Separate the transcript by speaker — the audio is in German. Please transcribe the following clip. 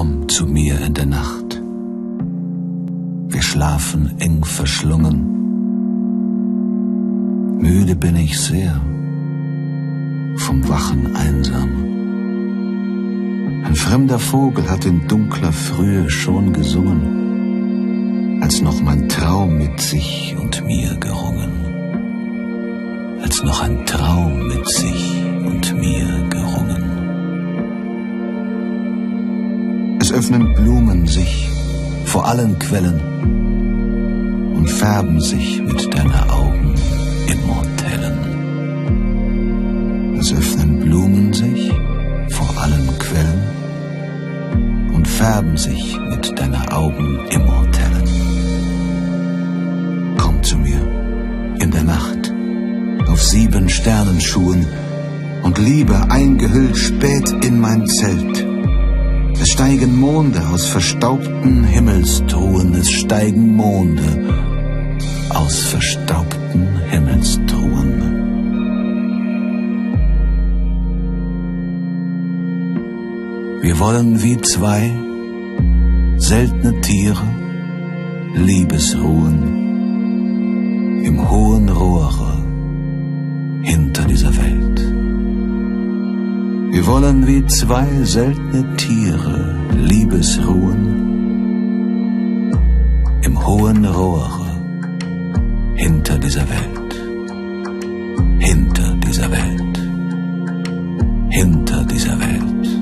Speaker 1: Komm zu mir in der Nacht. Wir schlafen eng verschlungen. Müde bin ich sehr, vom Wachen einsam. Ein fremder Vogel hat in dunkler Frühe schon gesungen, als noch mein Traum mit sich und mir gerungen. Als noch ein Traum mit sich und mir gerungen. Es öffnen Blumen sich vor allen Quellen und färben sich mit deiner Augen immortellen. Es öffnen Blumen sich vor allen Quellen und färben sich mit deiner Augen immortellen. Komm zu mir in der Nacht auf sieben Sternenschuhen und Liebe eingehüllt spät in mein Zelt. Es steigen Monde aus verstaubten Himmelstruhen, es steigen Monde aus verstaubten Himmelstruhen. Wir wollen wie zwei seltene Tiere Liebesruhen im hohen Rohre Wir wollen wie zwei seltene Tiere Liebesruhen im hohen Rohre hinter dieser Welt, hinter dieser Welt, hinter dieser Welt, hinter dieser Welt.